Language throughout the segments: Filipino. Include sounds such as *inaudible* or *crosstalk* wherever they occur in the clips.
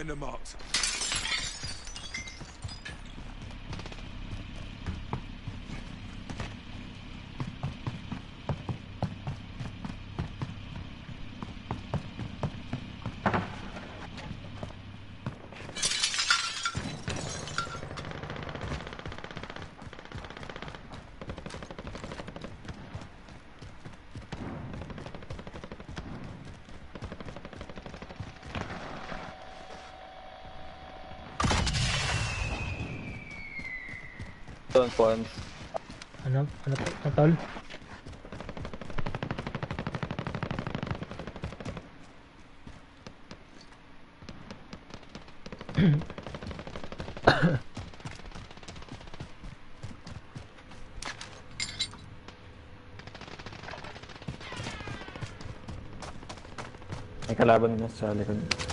Vendor marked. Doon, Pons. Ano? Ano to? Ano tol? May kalaban na sa likod.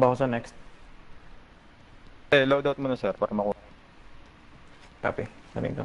Ako sa next? Eh, loadout mo na, sir, para makuha. Copy. Saling ko.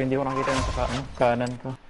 hindi ko nakita yung sa ka kanan ko.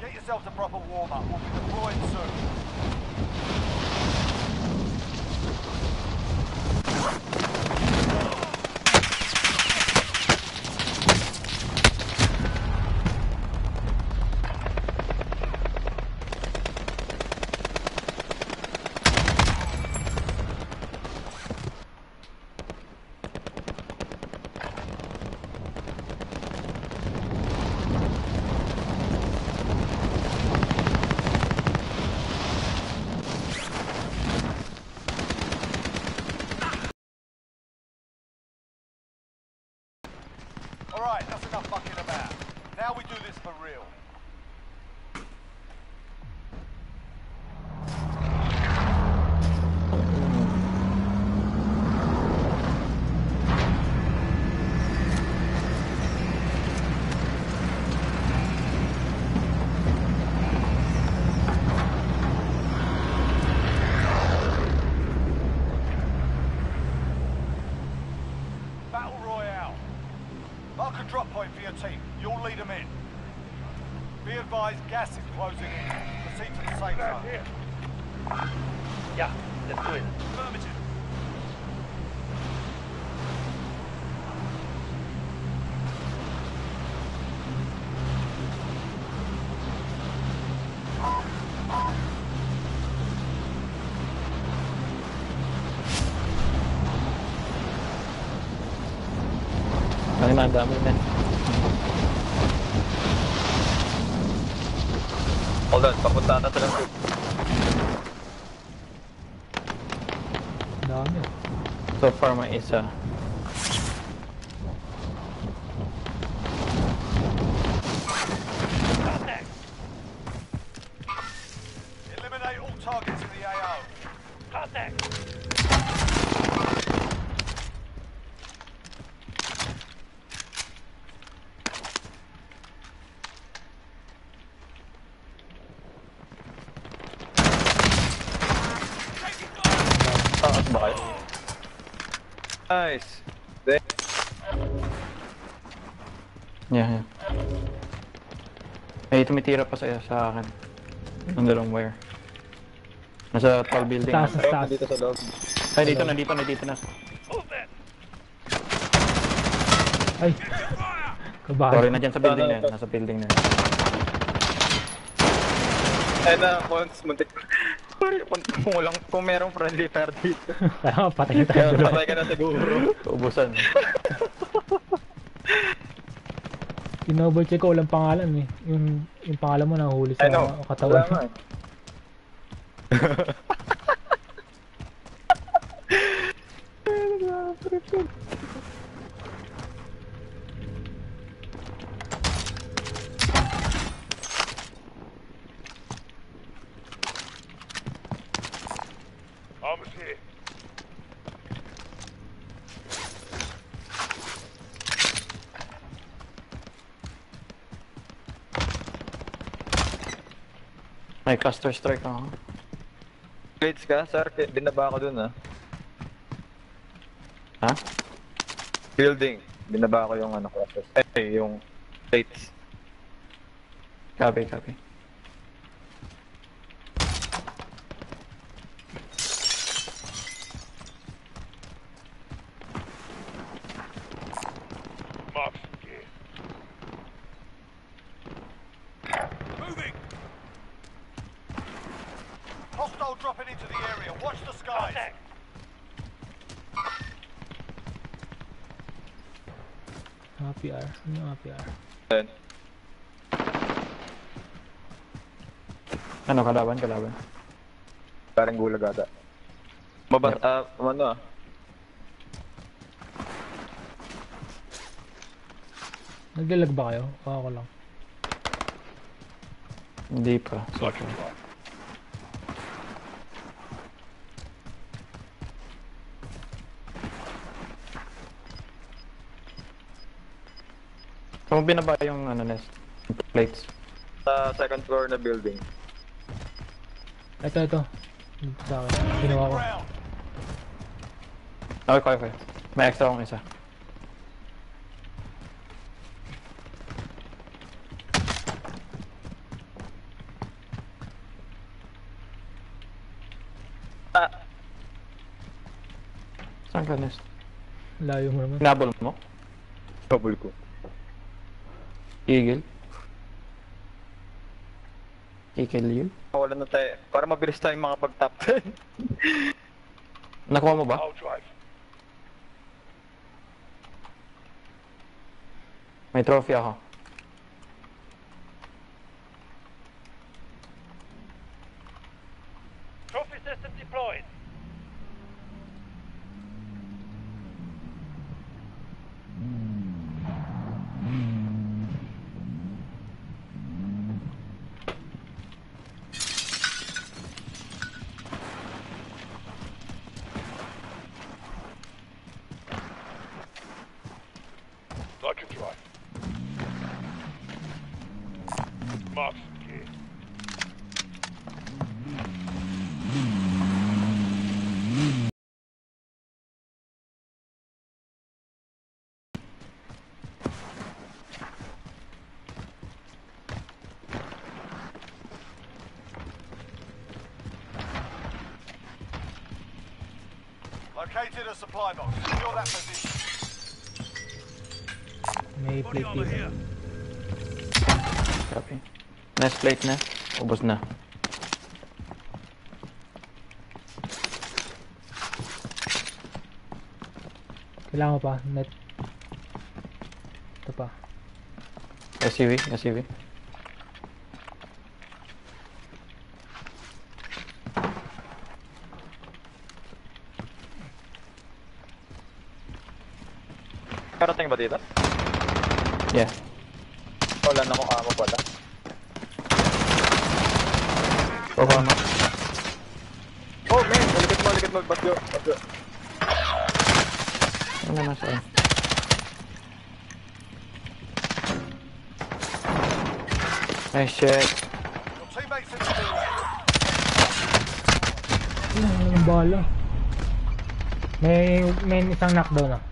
Get yourself a proper warm-up. We'll be deployed soon. Ang na, ang dami na. Hold on, papunta na sila sa Dami. So far, may isa. Sa, akin. Ang dalawang wire. Nasa tall building. Taas, ayun, taas. dito sa loob. Ay, dito na, dito na, na. Ay! Kabahan. Sorry na dyan sa building na yan. Nasa building na yan. Ay na, Cons, muntik. Kung, kung, walang, kung merong friendly fire dito. *laughs* Kaya patay na tayo patay ka na siguro. Uubusan. Tinouble check ko, walang pangalan eh. Yung, yung pangalan mo nahuli sa know. katawan. Wala eh. *laughs* May cluster strike ako. Blades ka, sir. Binaba ako dun ah. Ha? Building. Binaba ko yung ano ko. Eh, yung plates. Copy, copy. Ano yung APR? Then, Ano, kalaban, kalaban. parang gulag ata. Mabas, Yep. ah, ano ah. Naglalag ba kayo? O ako lang. Hindi pa. So Kung binaba yung ano nest plates. Sa second floor na building. Ito, ito. Sa akin. Ginawa ko. Okay, okay. May extra akong isa. Ah. Saan ka nest? Layo mo naman. Nabol mo? Nabol ko. Eagle? Eagle yun? Wala na tayo. Para mabilis tayong makapag-top 10. *laughs* Nakuha mo ba? I'll drive. May trophy ako. Supply box. Secure that position. May plate dito. Copy. Nest plate na. Ubos na. Kailangan mo pa. Net. Ito pa. SUV? SUV? Dito? Yeah. Wala na akong amo pala. Kuha mo. Oh, man! Malikot mo, malikot mo. Basyo, basyo. Ano na sa'yo? Nice shit. Ano yung bala? May, may isang knockdown na.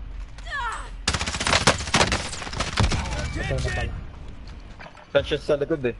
Sen şaşırsan da kıbdı.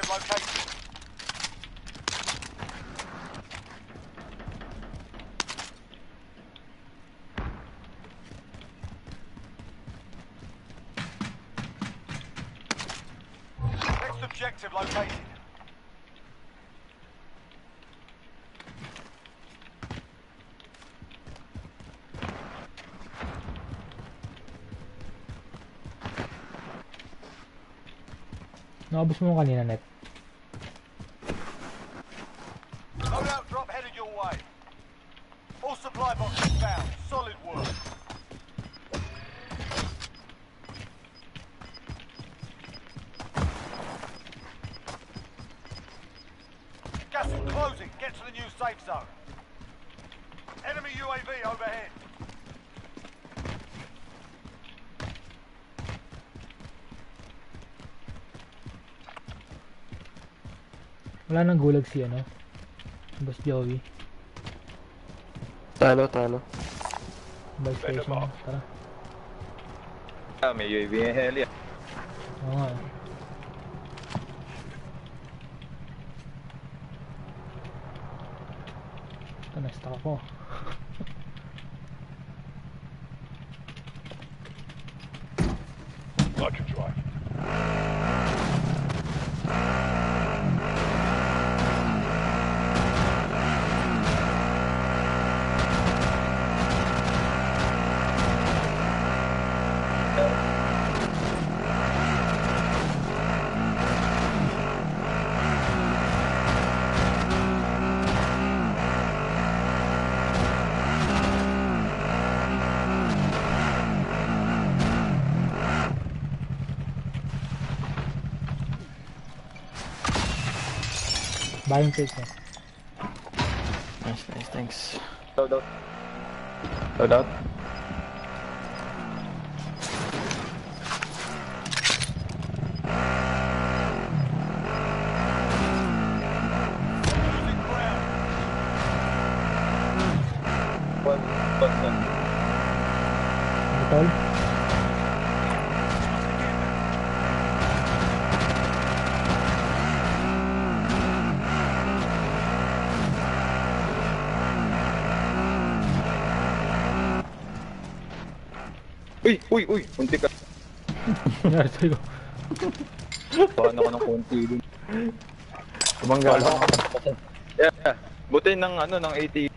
Objective located. Next objective located. Naubos mo kanina, Net. Wala nang gulag si ano. Boss Joey. Talo, talo. Bike station. Tara. Ah, may UAV yung heli. ah. Buying place eh. Nice, nice, thanks. Load out. Load out. Uy, uy! Kunti ka. Nangyari sa'yo. Baka na ng konti dun. Tumanggal. Yeah. Buti ng ano, ng 80.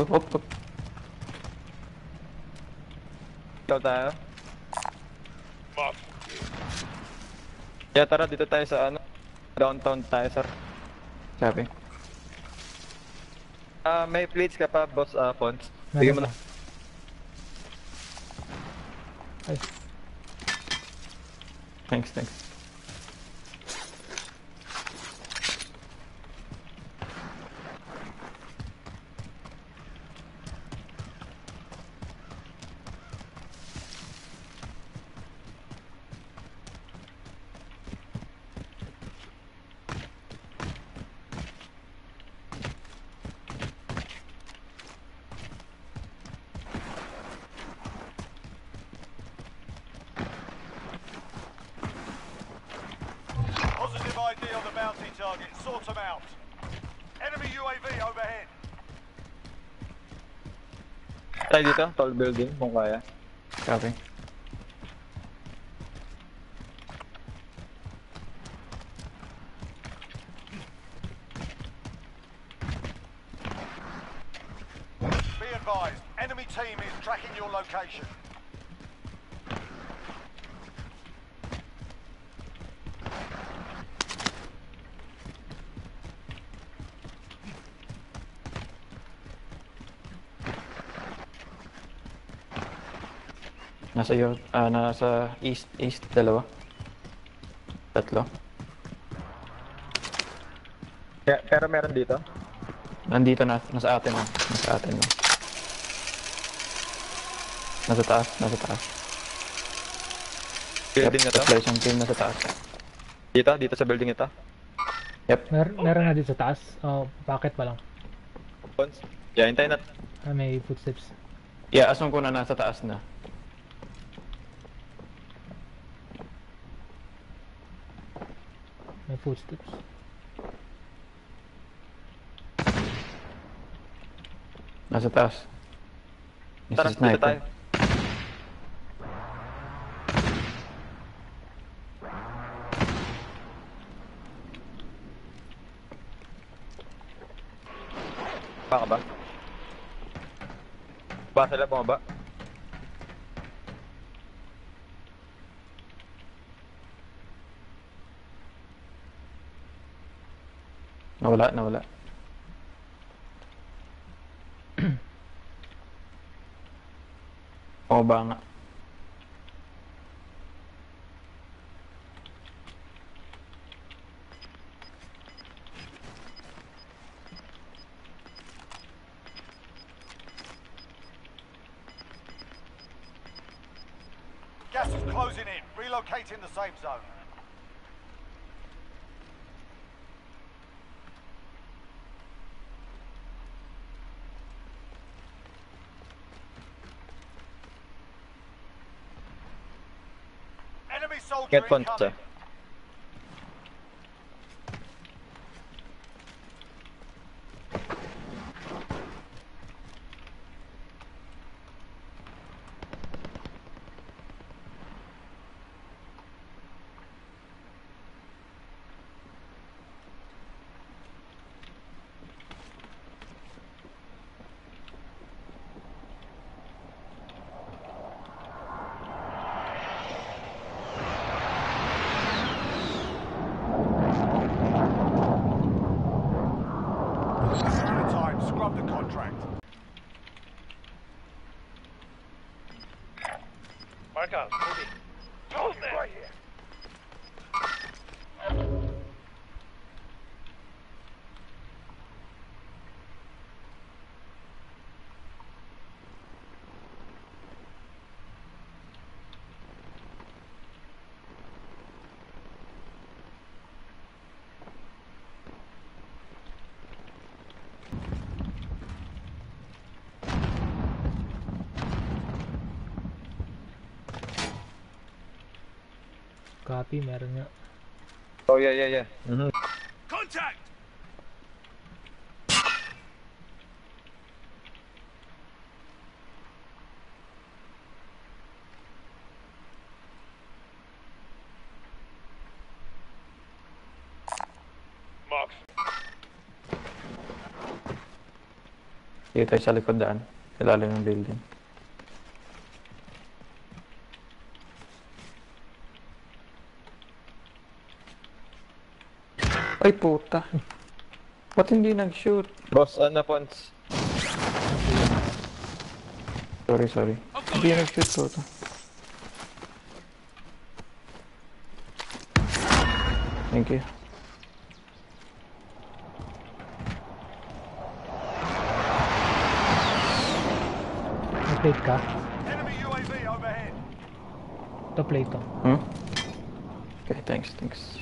Hop, hop, hop. Ikaw tayo. Mark. Yeah, tara dito tayo sa ano. Downtown tayo, sir. Sabi. Ah, may plates ka pa, boss ah. Meron Bigyan mo na. gitu tall building mau nggak ya? Copy. Nasa iyo, ah, nasa east, east, dalawa. Tatlo. Kaya- Pero meron dito. Nandito na, nasa atin na. Nasa atin na. Nasa taas, nasa taas. Building na to. Tatlo isang team nasa taas. Dito, dito sa building ito. Yep. mer meron nga dito sa taas. Oh, bakit pa lang? Pons. Yeah, hintayin na. Ah, may footsteps. Yeah, assume ko na nasa taas na. Footsteps. Nasa taas. May Tara, dito sniper. tayo. Baka ba? Ba sila bumaba? Nawala, nawala. Oo *clears throat* ba nga? Gas is closing in. Relocating the safe zone. Jak pan chce. Oh, yeah, yeah, yeah. Mm -hmm. Contact! Marks. Dito tayo sa likod daan. Sa lalim ng building. Ay puta. Ba't hindi nag-shoot? Boss, ano, Pons? Sorry, sorry. Hindi nag-shoot to. Thank you. May plate ka? Enemy UAV overhead. Ito plate to. Hmm? Okay, thanks, thanks.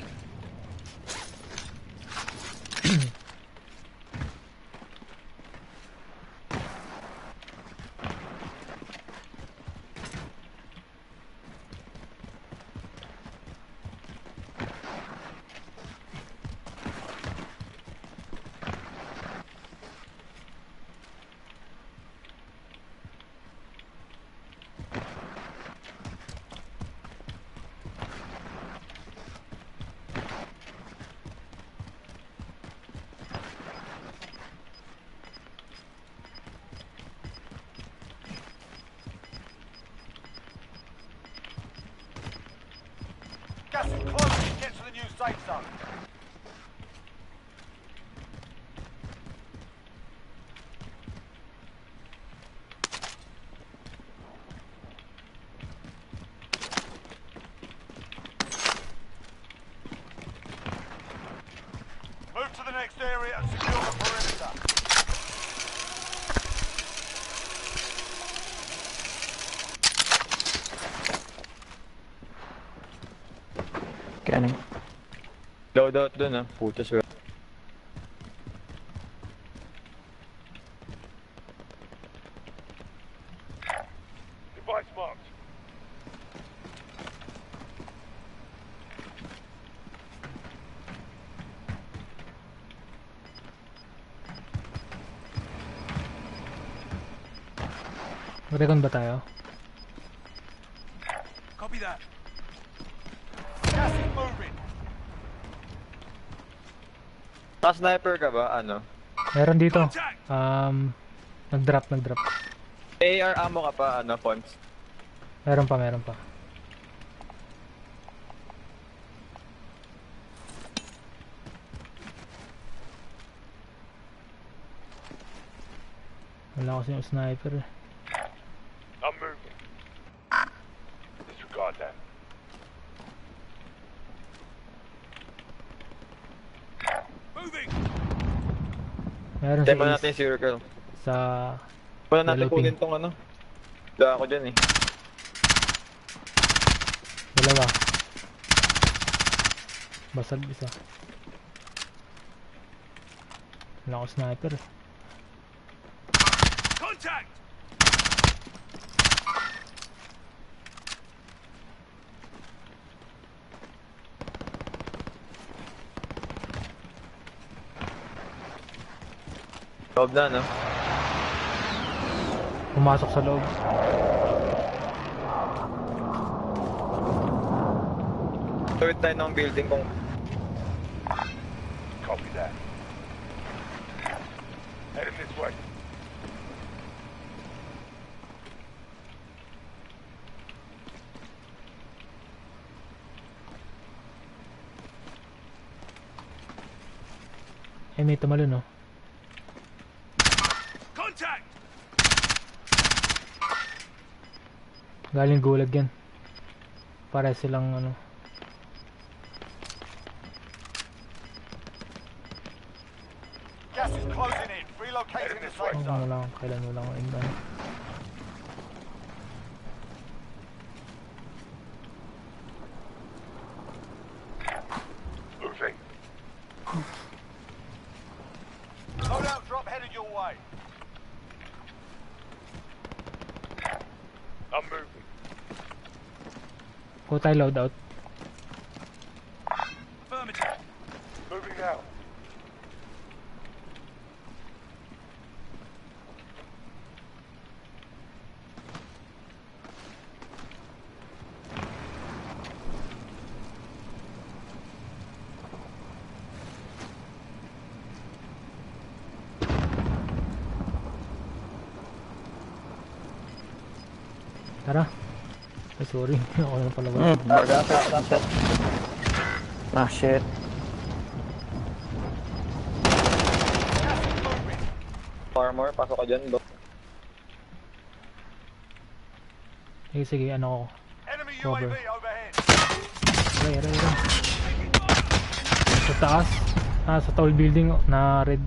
Gas is closing. Get to the new safe zone. Move to the next area and secure the perimeter. Canning. Loadout dun, ah. Puta sir. Device marked. Recon ba tayo? Copy that. Gas is moving. Naka-sniper ka ba? Ano? Meron dito. Um, nag-drop, nag-drop. AR ammo ka pa, ano, Pons? Meron pa, meron pa. Wala kasi yung sniper eh. I'm moving. Disregard that. Moving! Tema sa natin yung circle. sa Wala natin Yellow kunin tong ano. Dala ako dyan eh. dalawa. Basag isa. Wala ko sniper eh. Loob na, no? Pumasok sa loob. Tuwid tayo ng building kung Copy that. Headed this way. Eh, may tumalo no. Galing gulag yan. Para silang ano. Gas is closing in. Relocating the safe zone. wala akong kailan wala akong ano. multi loadout. Affirmative. Moving Sorry. *laughs* Ako na pala wala. Baga set. Ah, shit. Farmer, pasok ka dyan, bro. Sige, sige, ano ko. Enemy Cover. UAV overhead. Aray, aray, aray. Sa taas. Ah, sa tall building na red.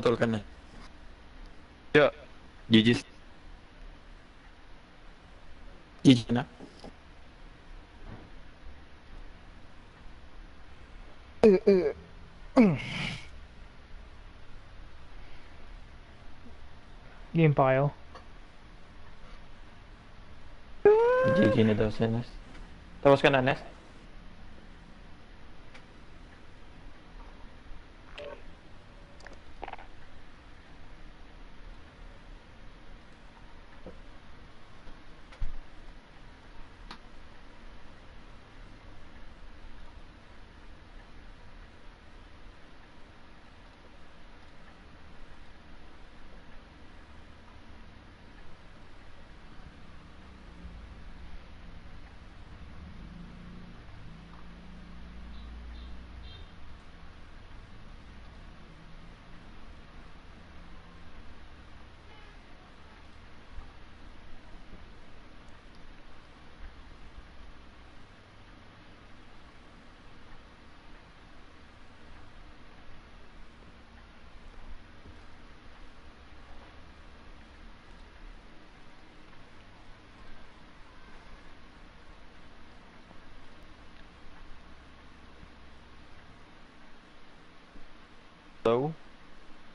botol kan ya jijis jijis nak Game file. jijis ini daw si Anes. Tapos ka Anes?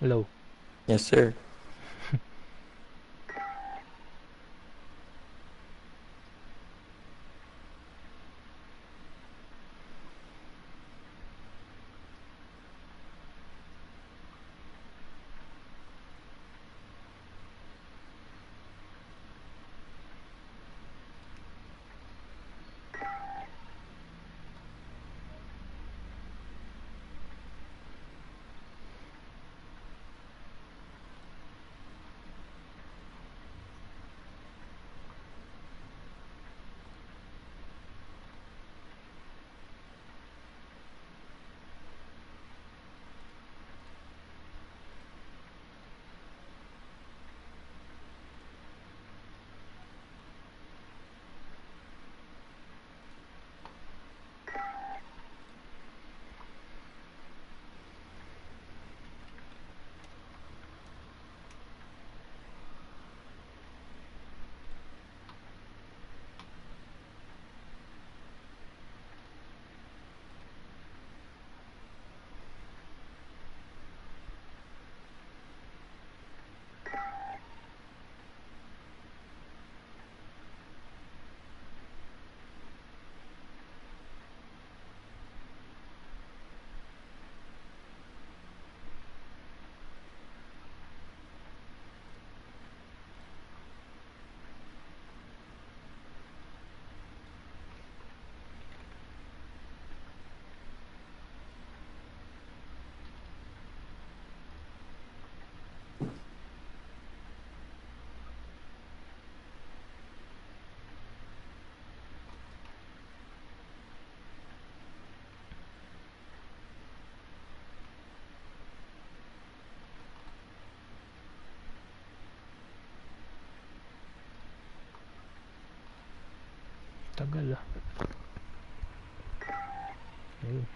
Hello. Yes, sir. tagal ah. Ayun.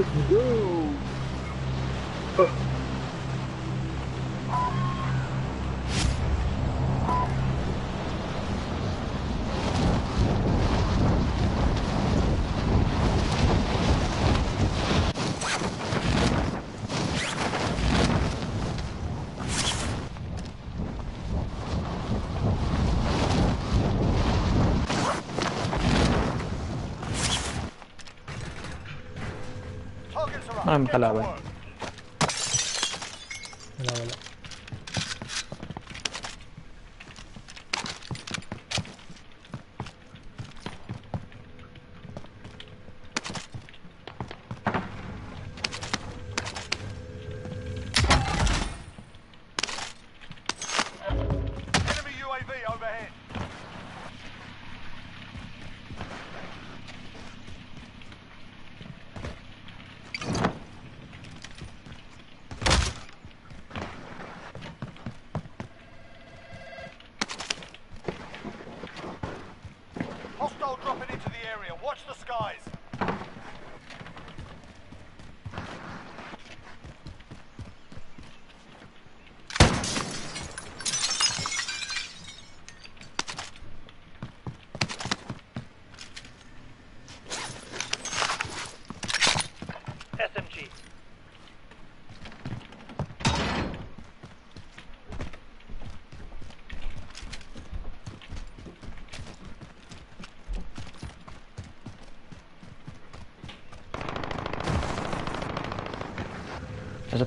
опять, да? Ah, me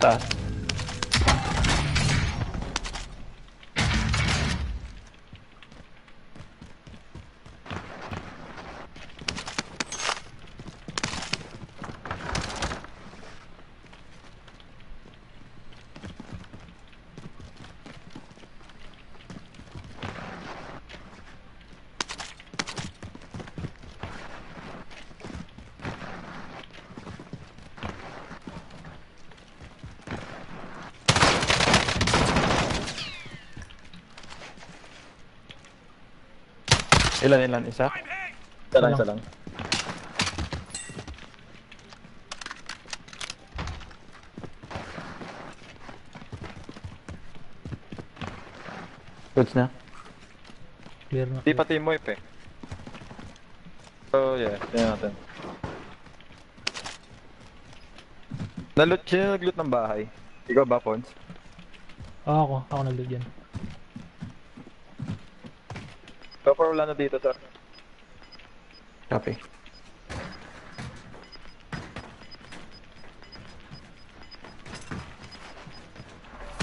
that. Ilan, ilan? Isa? Isa lang, isa ano? lang. Goods na. Clear na. Di pa team wipe eh. Oh, so yeah, tingnan natin. Naloot siya nagloot ng bahay. Ikaw ba, Pons? Ako. Ako nag-loot yan. Wala na dito, sir. Copy.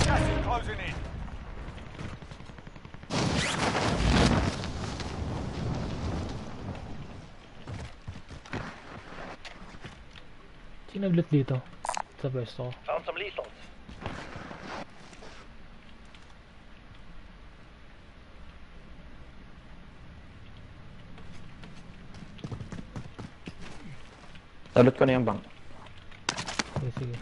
Gas is closing in. Sino nag-loot dito? Sa pwesto ko. Found some lethals. Salot ko na yung bank. Sige, sige.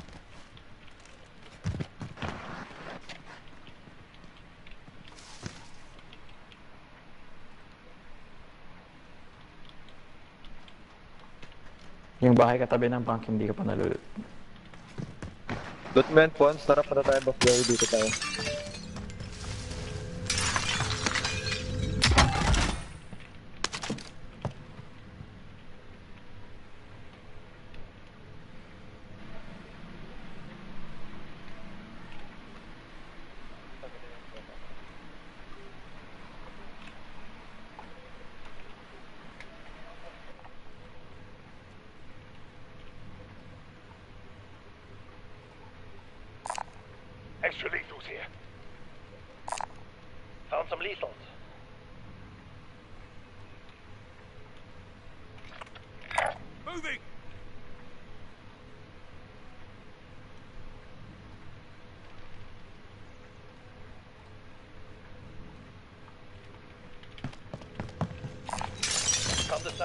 Yung bahay katabi ng bank, hindi ka pa nalulot. Loot mo yan, Pons. Tara para tayo buff gawin dito tayo.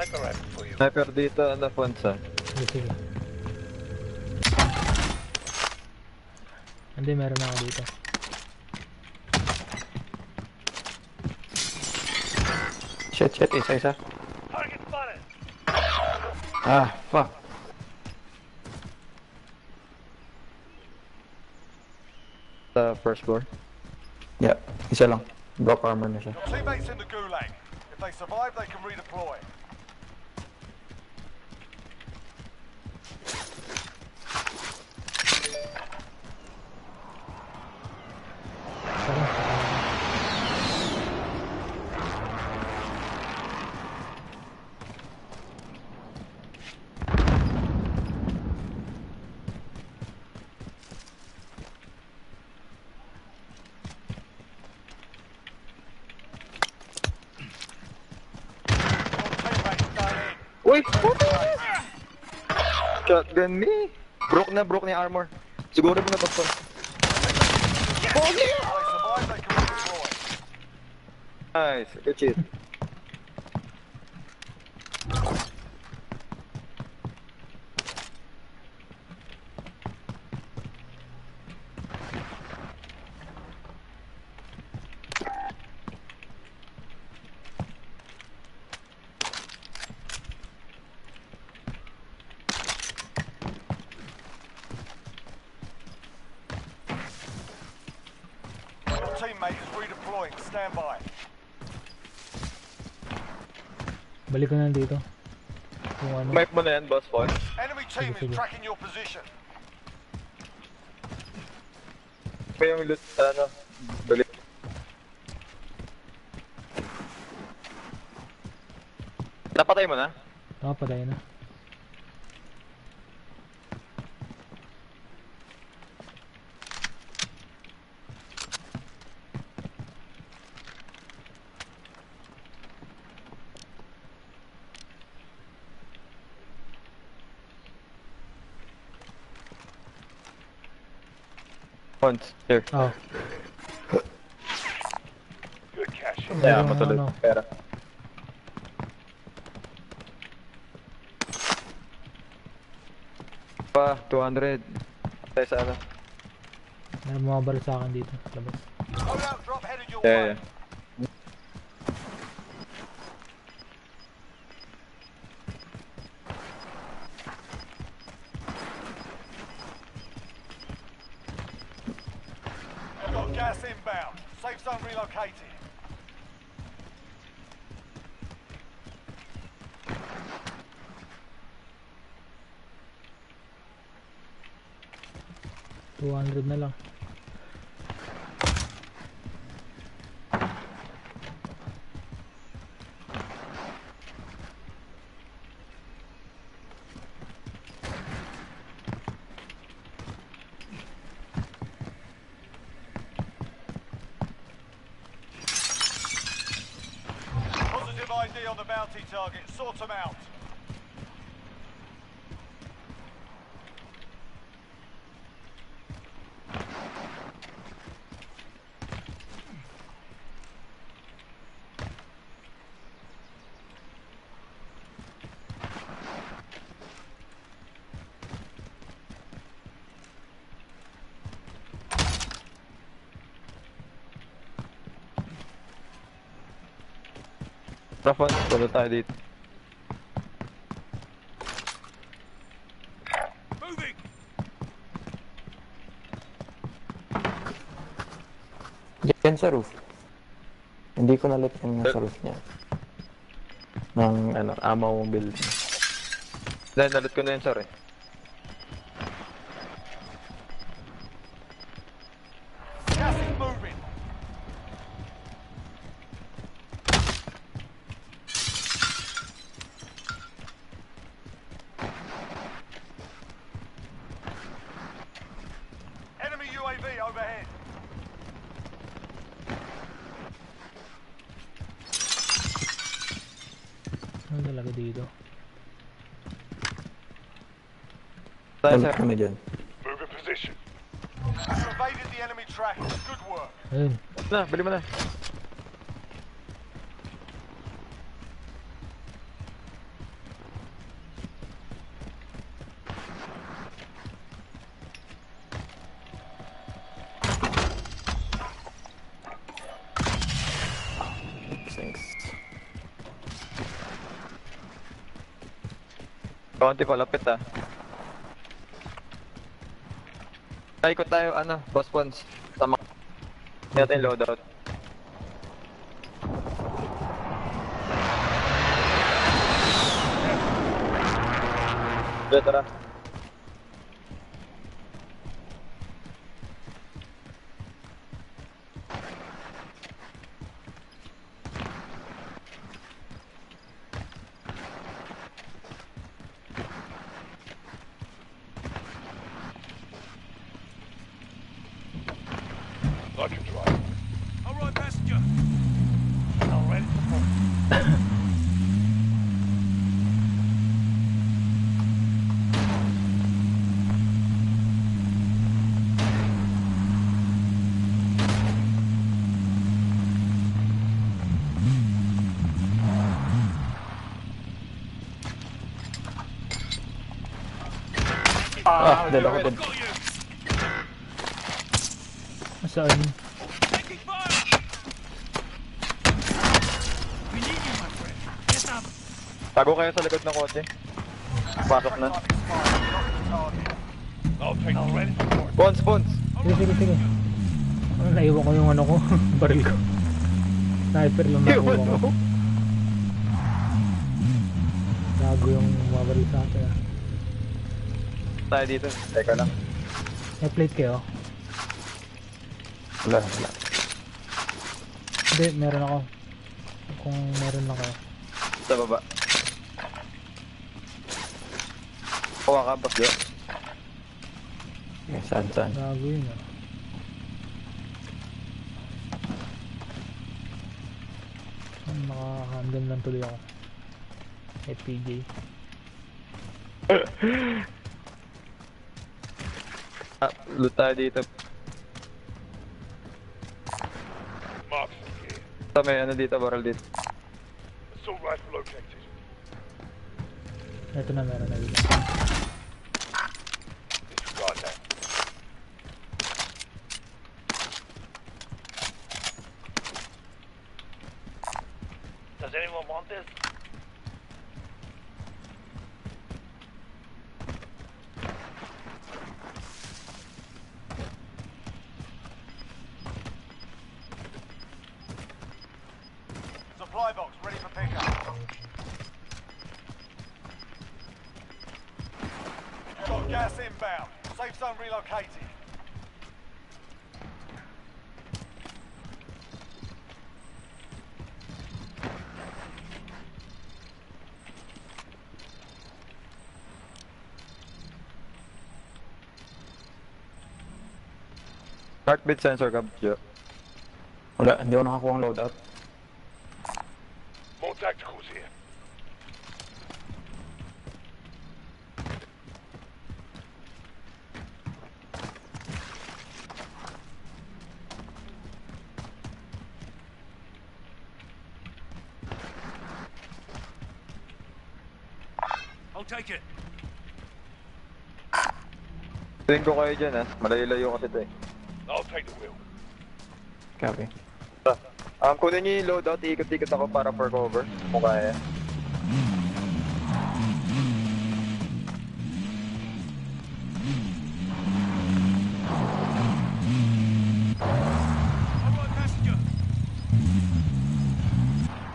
Sniper rifle for you. Sniper dito, ano, Pons. Sige, sige. Hindi, meron ako dito. Shit, shit, isa-isa. Target spotted. Ah, fuck. Sa first floor. Yeah, isa lang. Broke armor na siya. Your teammates in the gulag. If they survive, they can redeploy. Shotgun me! Broke na, broke na yung armor. Siguro mo na pag Pons. If they survive, they can redeploy. Nice, good shit. Balik ko na dito. Kung ano. Mic mo na yan, boss Pons. Enemy team is tracking your position. Pa yung loot, ano, balik. Napatay mo na? Nakapatay na. Pons, here. Oh, Good cash. Yeah, Merong matulog. ano. Pera. Pa, 200. Tayo sa ano? meron mga baril sa akin dito. Labas. Yeah, yeah. Sort them out. Rafon, tulo tayo dito. Diyan sa roof. Hindi ko nalit yung nasa roof niya. Ng ano, ammo building. Dahil nalit ko na yun, sir eh. Tayo, Nalit sir. kami dyan. Move in position. You evaded the enemy track. Good work. Ayun. Na, bili mo na. Thanks. Kaunti pa, lapit ah. Ay, ikot tayo, ano, boss pons. Tama. Natin loadout. Tara. Ah, dala ko dun. Saan? Tago kayo sa likod ng kotse. Pasok na. Pons, pons! Sige, sige, sige. Ano, naiwan ko yung ano ko, *laughs* baril ko. Sniper lang nakuha ko. mo. Gago yung mga baril sa atin ah. Tayo dito. Teka lang. May plate kayo? Wala, wala. Hindi, meron ako. Kung meron lang kayo. Sa baba. Kuha ka, boss Jo. Okay, saan, saan? Gago yun ah. Saan naka-handgun lang tuloy ako. FPJ. *laughs* Loot tayo dito. Marks here. Sa may ano dito, barrel dito. Assault rifle located. Ito na meron na dito. Disregard that. Does anyone want this? Gas inbound. Safe zone relocated. Heartbeat sensor ka, Jo. Wala, hindi ako nakakuha ng loadout. More tacticals here. I'll take it. Tingin ko kayo dyan, ah. Malayo-layo kasi ito, eh. Take the wheel. Copy. Um, kunin niyo yung loadout, ikot-ikot ako para for cover. Kung kaya.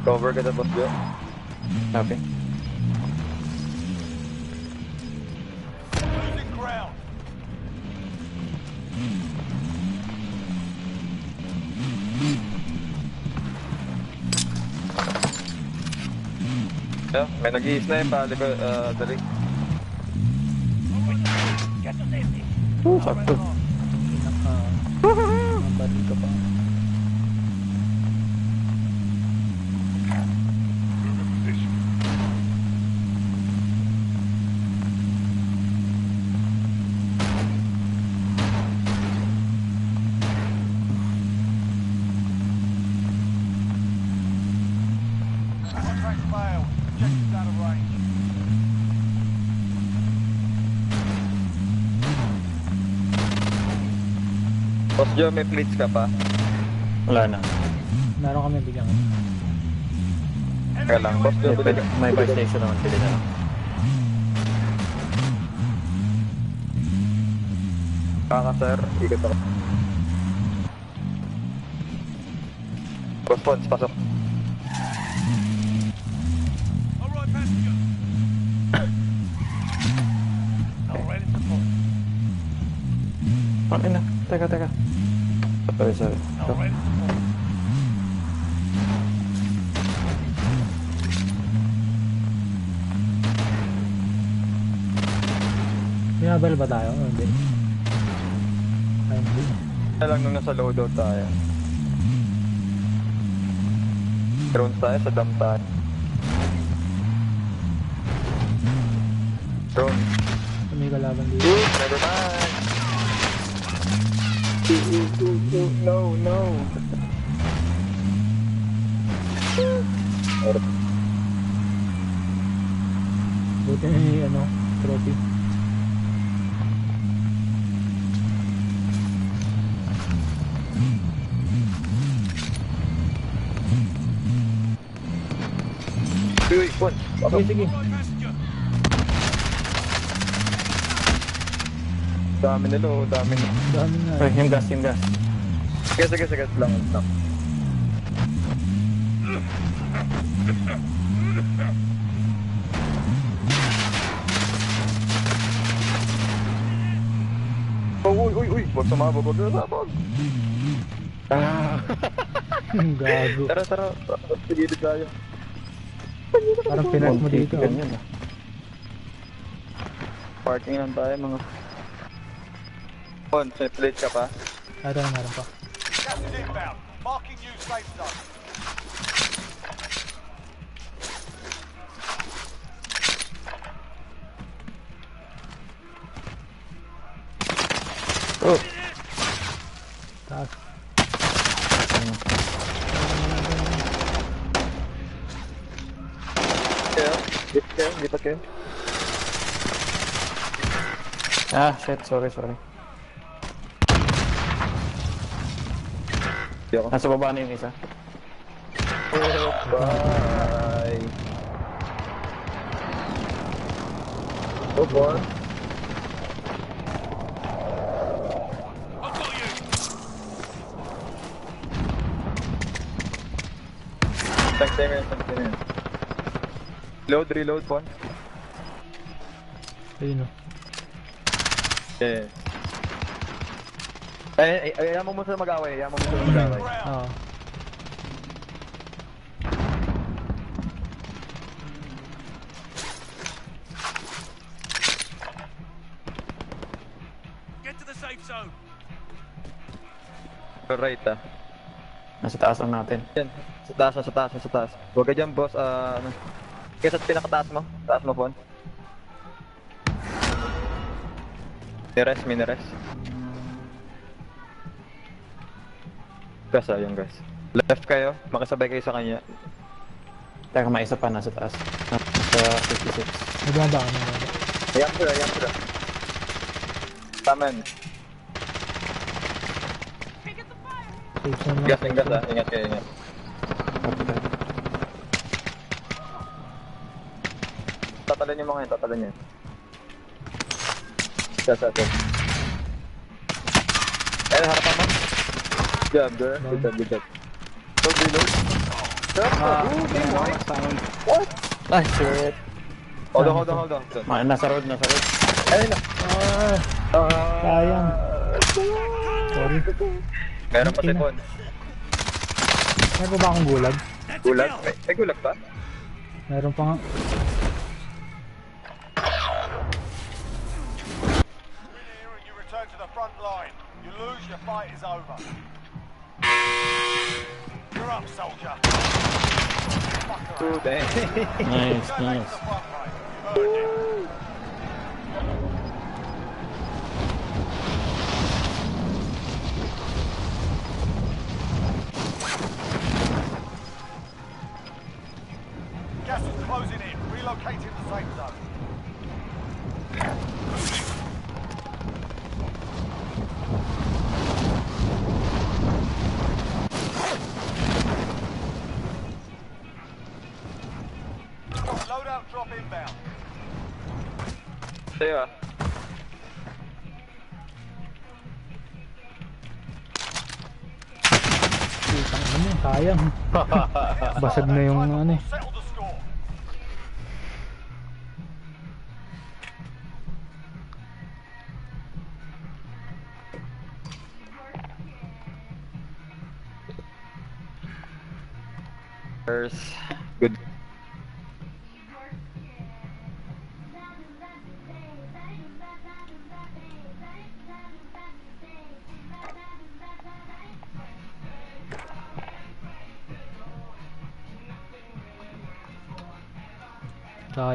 Cover ka na, boss Jo. Copy. siya. May nag i na uh, dali. Boss Jo, may plates ka pa. Wala na. Meron kami bigyan. Kaya lang, boss Jo, May, bili pwede, may buy station naman, pili na lang. Kaka, sir. Ikot ako. Boss Pons, pasok. Binabal ba tayo? O hindi? Ay, hindi. Kaya lang nung nasa loadout tayo. Drones tayo sa dam tayo. Pons. Sige. Dami nila, oh, dami nila. Dami nga. Ay, yung gas, yung gas. Sige, sige, sige, lang, lang. Oh, uy, uy, uy, huwag sumabog, huwag sumabog. Ah, *laughs* Gago. tara, tara, tara, sige, tayo. Parang pinas mo dito. ah. Ganyan ah. Parking lang tayo, mga... Pons, may plate ka pa? Meron, meron pa. Gas is inbound. Marking new safe zone. Oh, Taas. Kayo? Lift kayo? Lipat kayo? ah, shit, sorry, sorry. Ako. Nasa baba na yung isa. Bye! Oh, boy. Thanks, Damien. Thanks, Damien. Load, reload, Pons. Ayun o. Eh. Ay, ay, ay, ayaw mo mo sila mag-away, ayaw mo mo sila mag-away. Oo. Get to the safe zone. Right ah. Nasa taas lang natin. Yan, sa taas, sa taas, sa taas. Huwag ka dyan, boss. Ah, ano. Kaya sa pinakataas mo. Taas mo, phone. Minires, minires. Gas ah, yung gas. Left kayo, makasabay kayo sa kanya. Teka, may isa pa nasa taas. Nasa 56. Nababa ka, nababa. Ayan sila, ayan sila. Tama yun. Gas, yung gas ah. Ingat kayo, ingat. Tatalan yung mga yun, tatalan yun. Gas, gas, gas. Eh, harapan mo. Job, girl. Good job, good job. Go, reload. Ah, What? Ah, shit. Hold on, hold on, hold on. Ma, nasa road, nasa road. Ayun na. Ah, Ah, sayang. Sorry. Meron pa. May pa ba akong gulag? Gulag? May, may gulag pa? Meron pa nga. Your fight is over. You're up, soldier. Ooh, dang. nice, nice. Gas is closing in. Relocating 咁。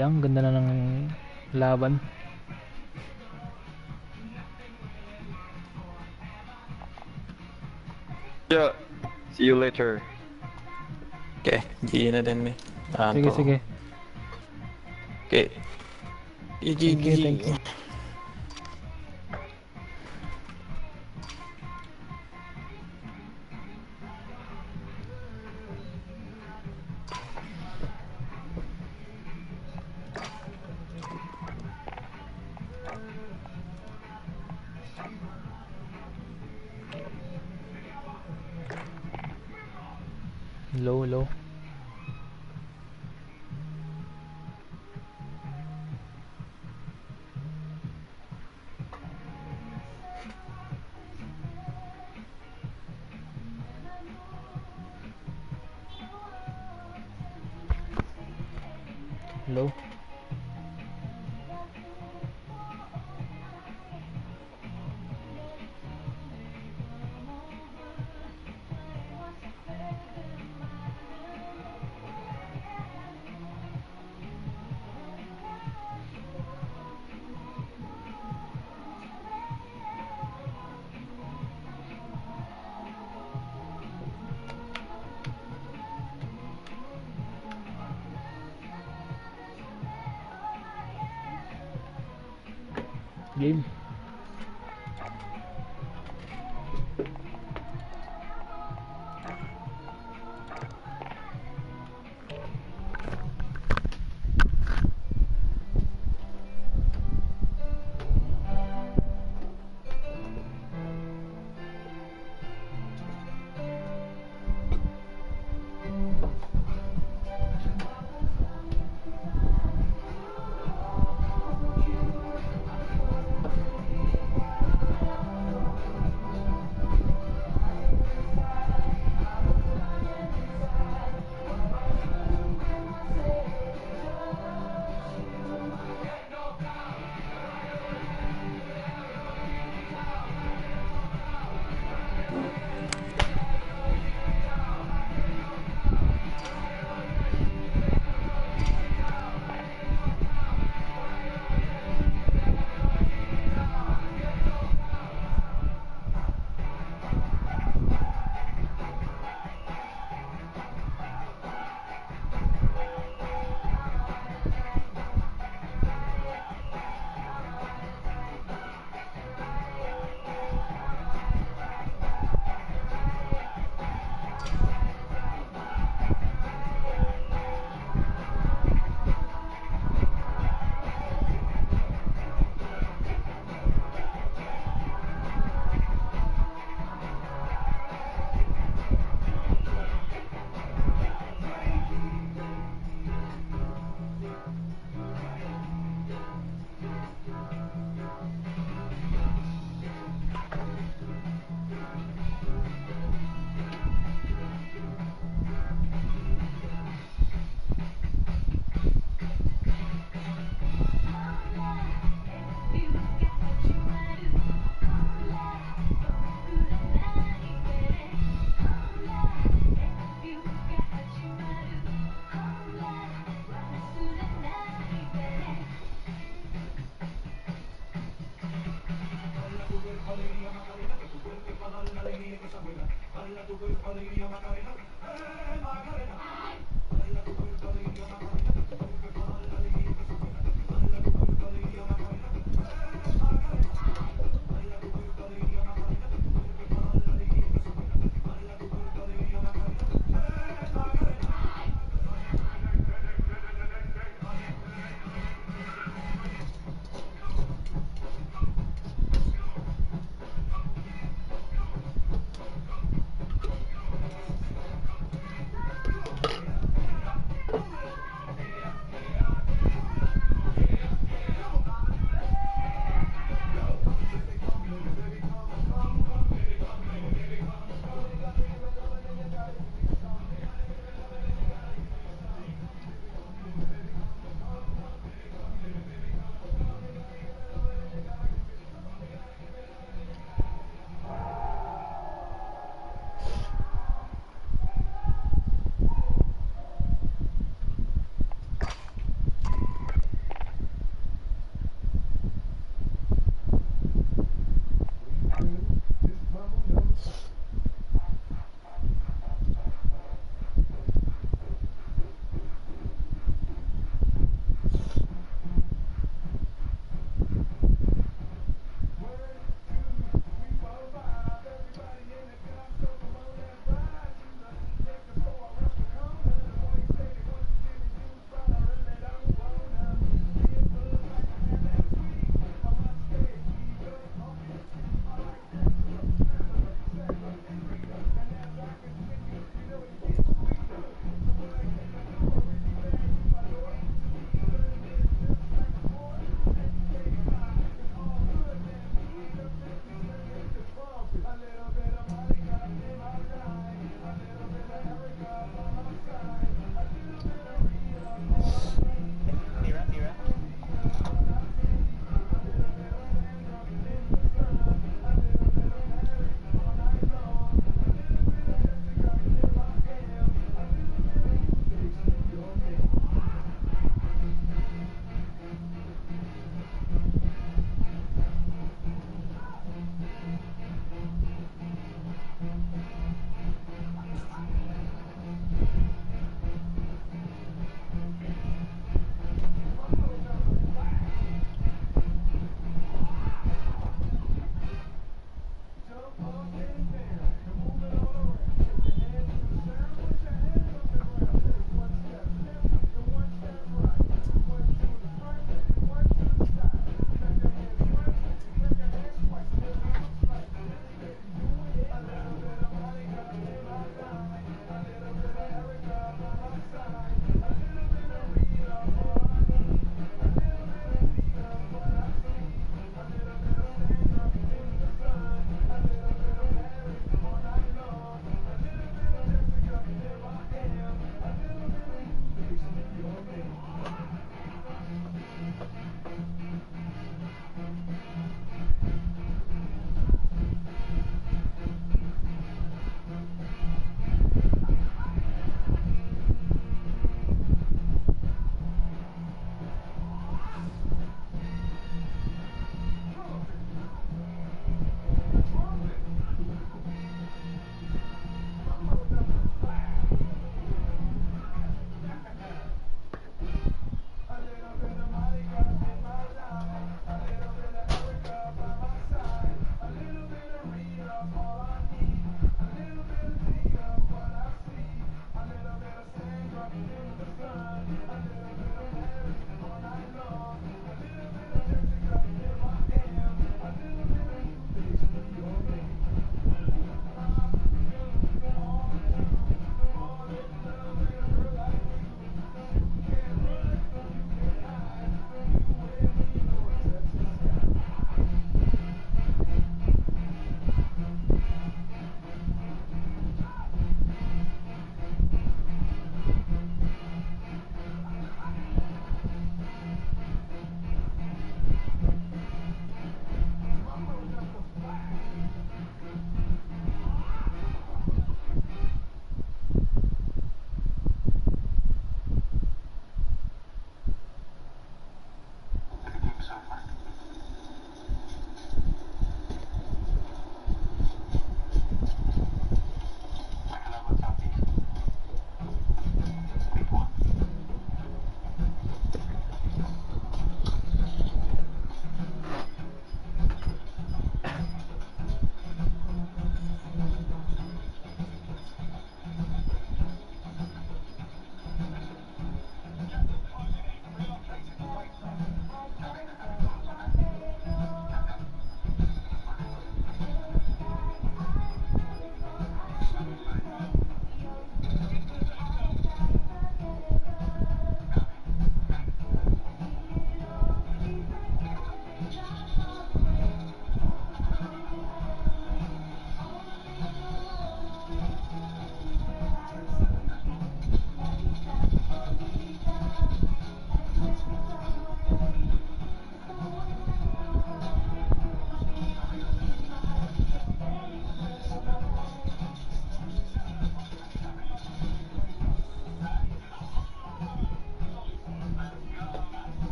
Sayang, ganda na ng laban. Yeah. See you later. Okay, GG na din. Ah, Sige, to. sige. Okay. GG, Thank you, hello, hello. Game.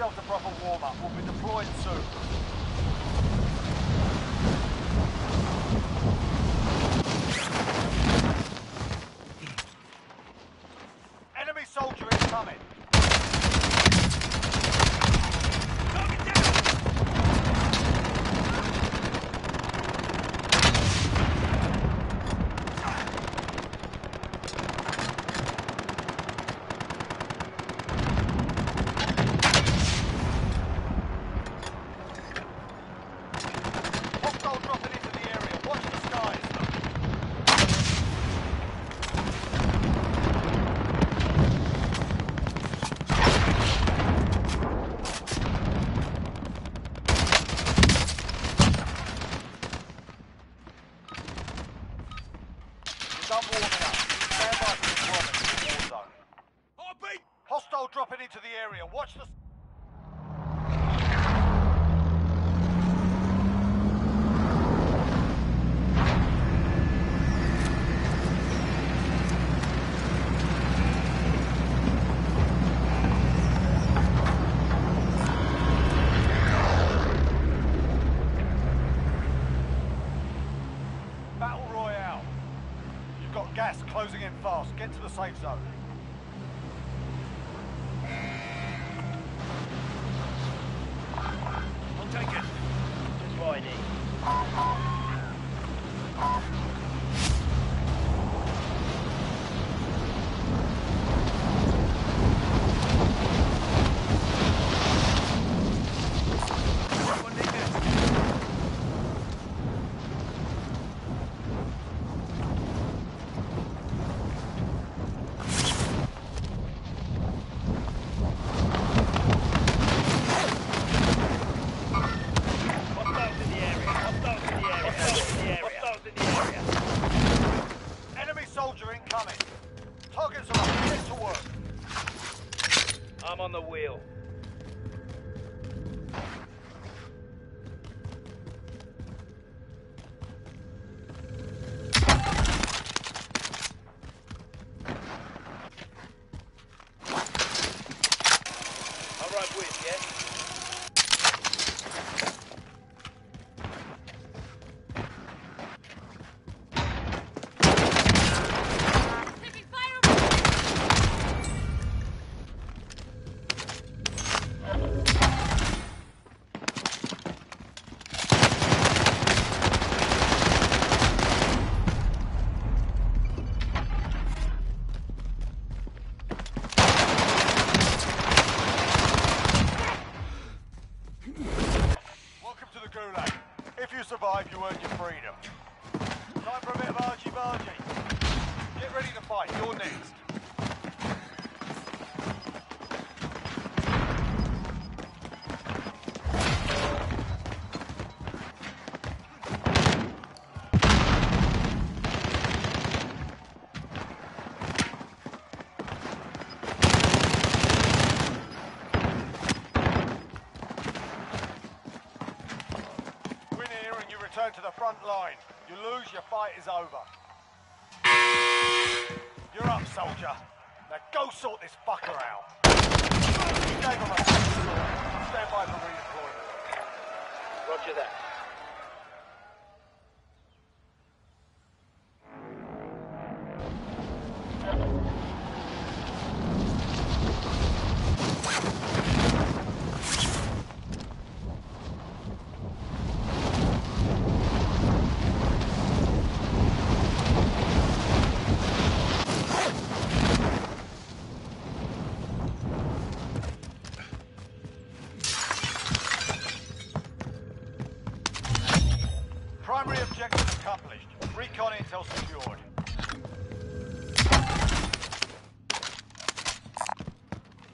yourselves a proper warm-up. We'll be deployed soon. Enemy soldier is coming.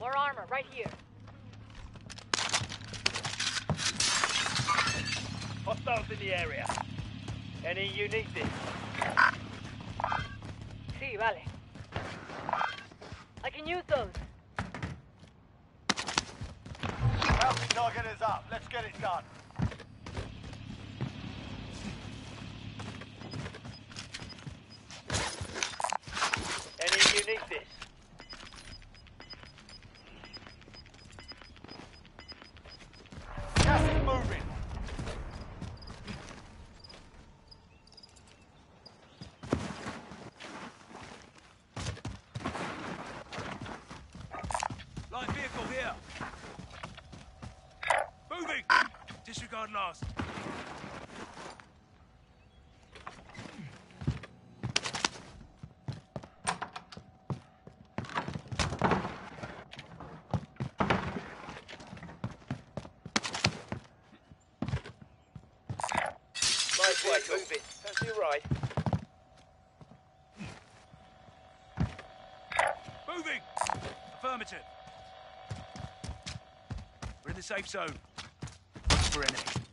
More armor, right here. Hostiles in the area. Any units? need? Sí, vale. I can use those. Target is up. Let's get it done. Move it. That's your right. Moving! Affirmative. We're in the safe zone. For. Enemy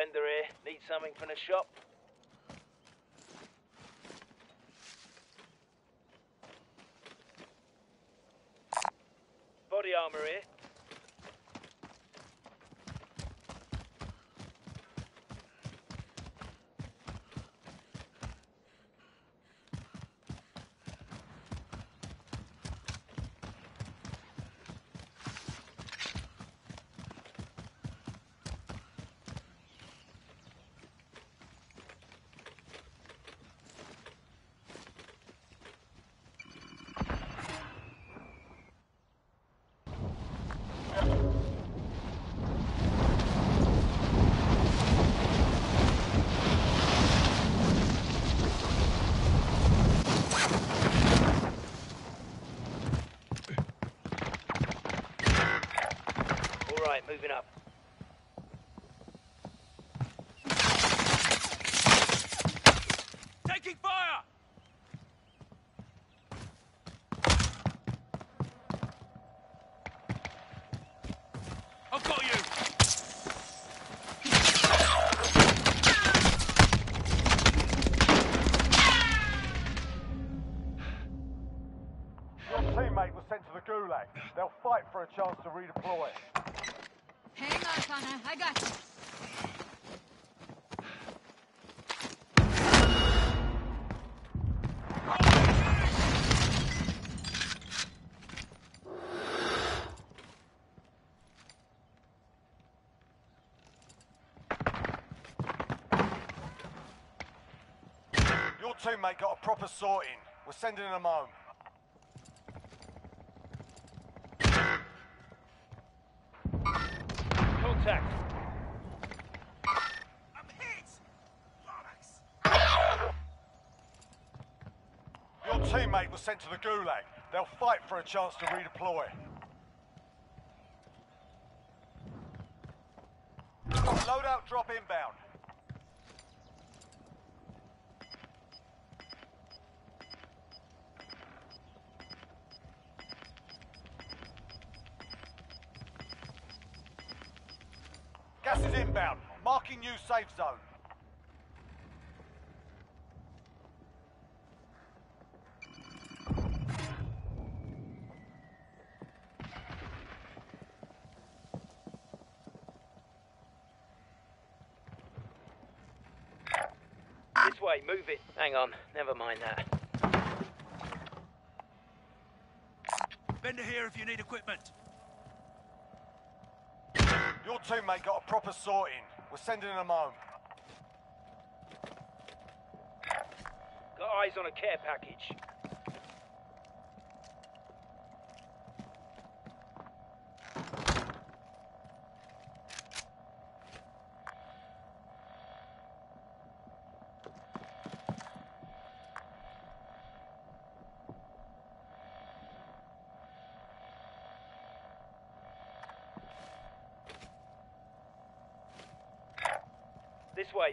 Vendor here. Need something from the shop? Body armor here. All right, moving up. Taking fire! I've got you! Your teammate was sent to the Gulag. They'll fight for a chance to redeploy. Hang on, Connor. I got you. Your teammate got a proper sorting. We're sending them home. Contact. I'm hit! Bollocks! Your teammate was sent to the Gulag. They'll fight for a chance to redeploy. Loadout drop inbound. Gas is inbound. Marking new safe zone. This way, move it. Hang on, never mind that. Bender here if you need equipment. Your teammate got a proper sorting. We're sending them home. Got eyes on a care package.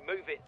Move it.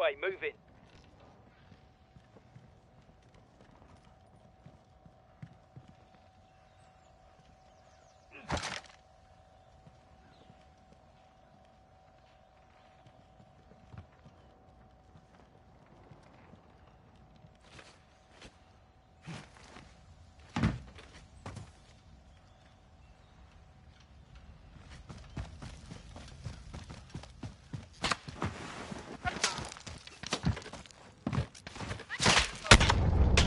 Way, moving.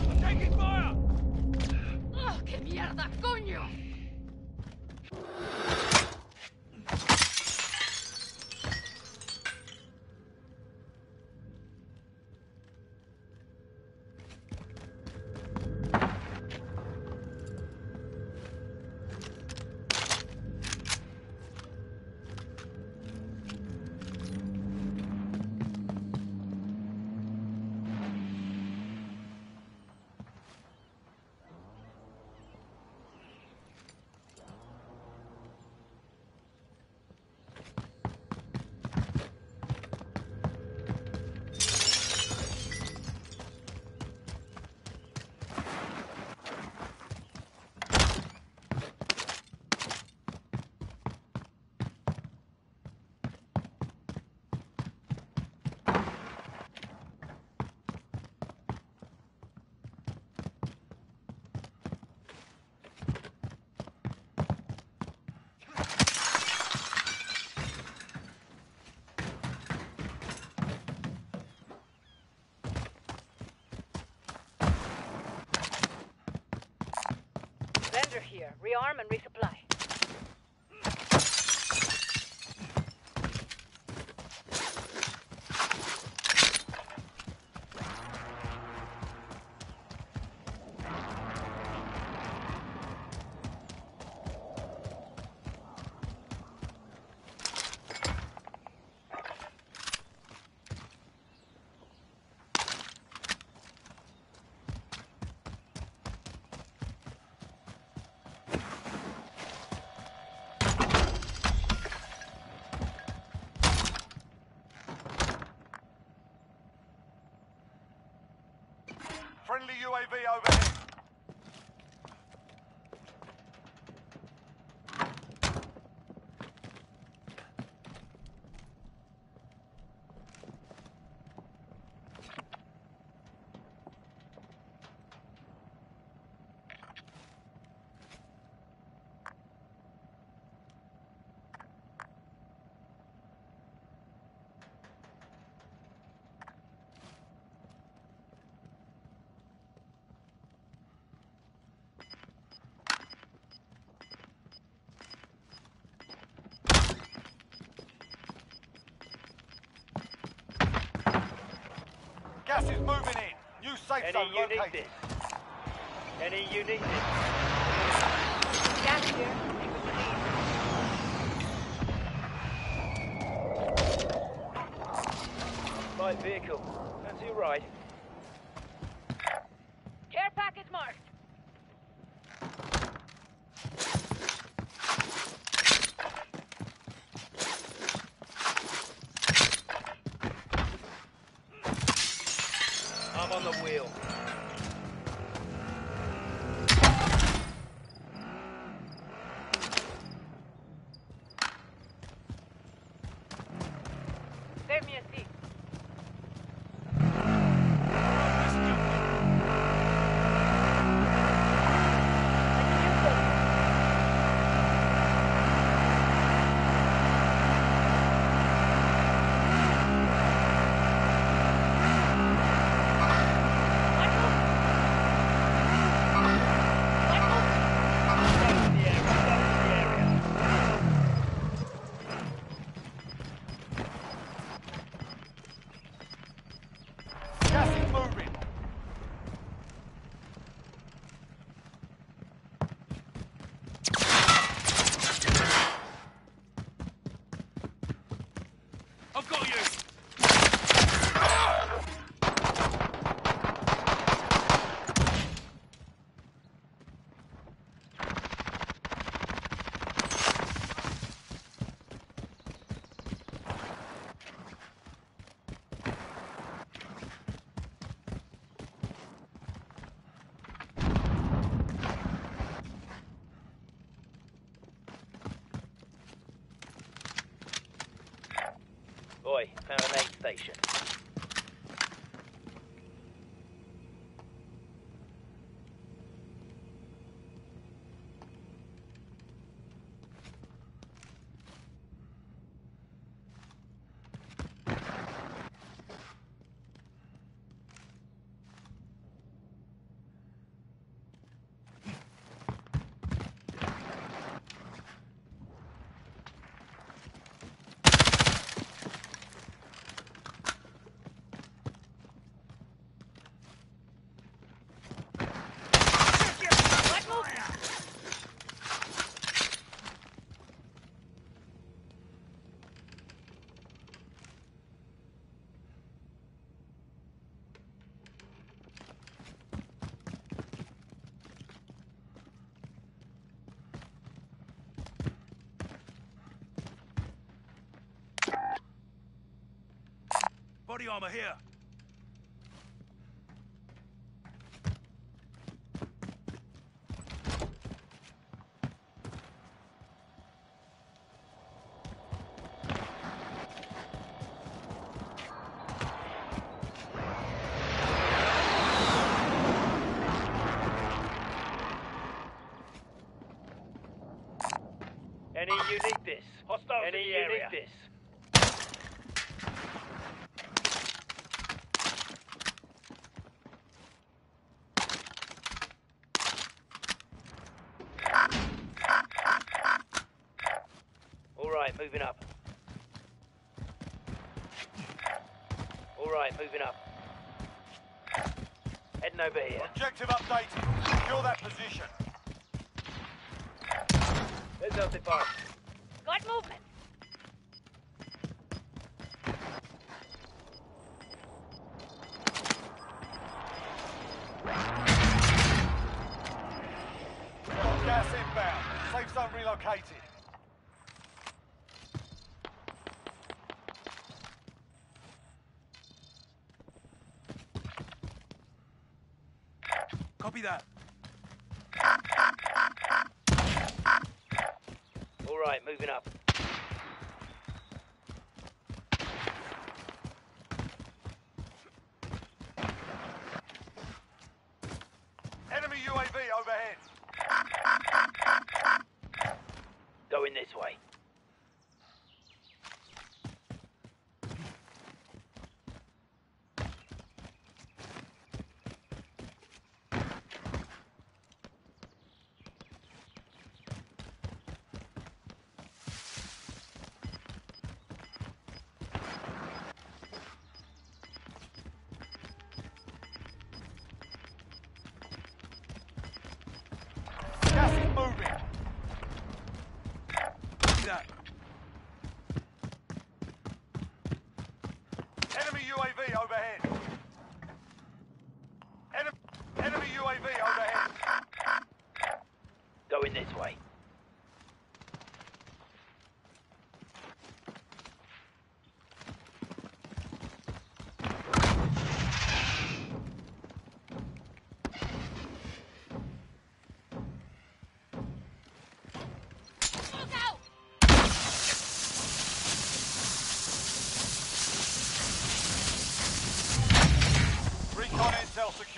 I'm taking fire! ¡Oh, qué mierda, coño! Vendor here. Rearm and resupply. UAV overhead. Gas is moving in. New safe Any zone unique located. this? Any unique this? Gas here. You need. Light vehicle. That's you right. terminate station. Body armor here. Any need this. Hostiles Any in the area. this. All right, moving up. All right, moving up. Heading over here. Objective updated. Secure that position. There's nothing far. Got movement.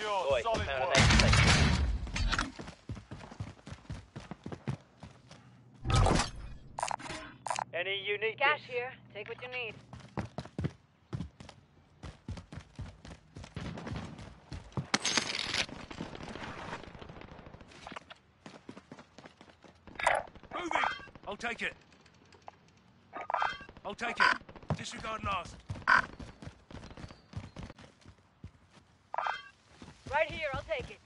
Intel secured. Boy, Solid work. an aid station. Any you need Cash here. Take what you need. Moving! I'll take it. I'll take it. Disregard last. Right here. I'll take it.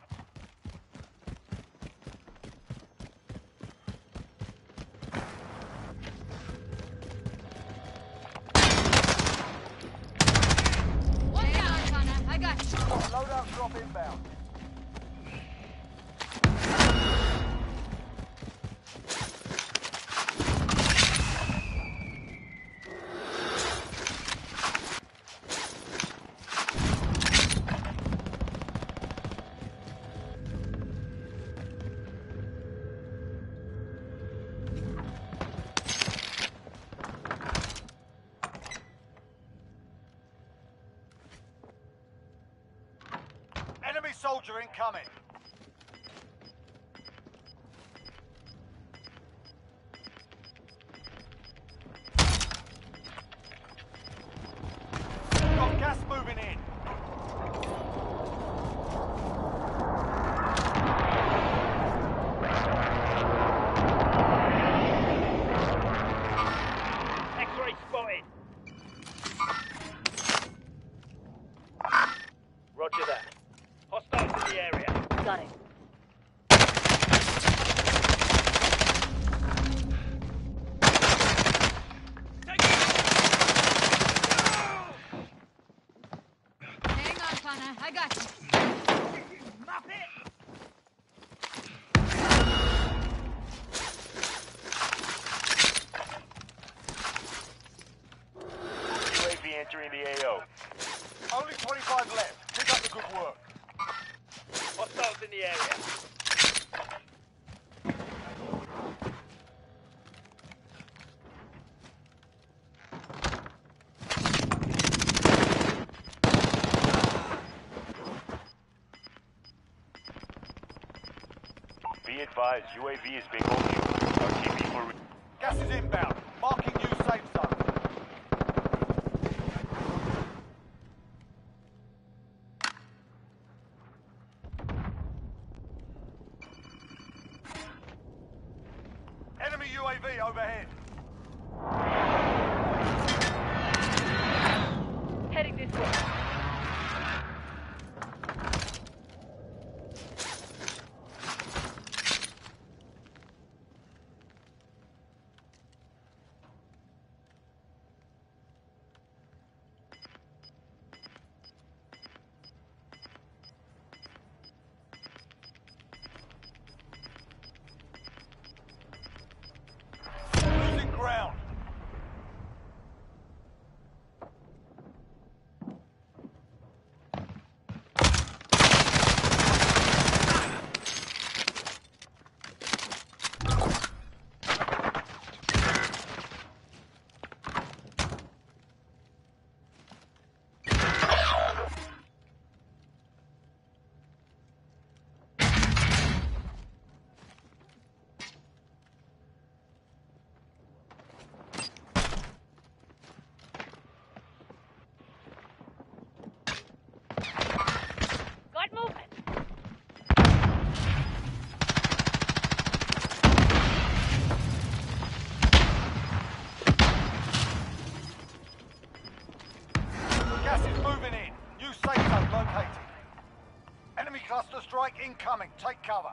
soldier incoming. advised, UAV is being overviewed. For... Gas is inbound. Incoming, take cover.